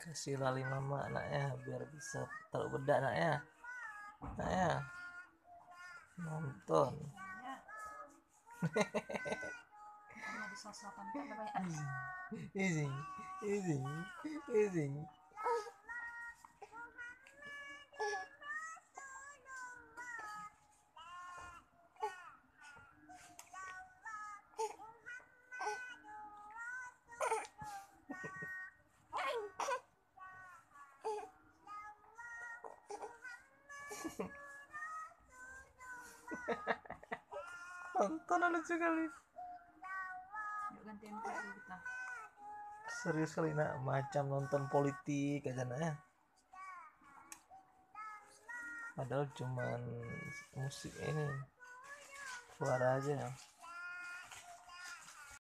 kasih lali mama anaknya biar bisa taruh bedak anaknya anaknya nonton. Karena disosokan tak ada banyak. Easy. Easy. Easy nonton lucu kali. Yuk gantian kita serius kali nak macam nonton politik aja nak ya. Padahal cuman musik ini suara aja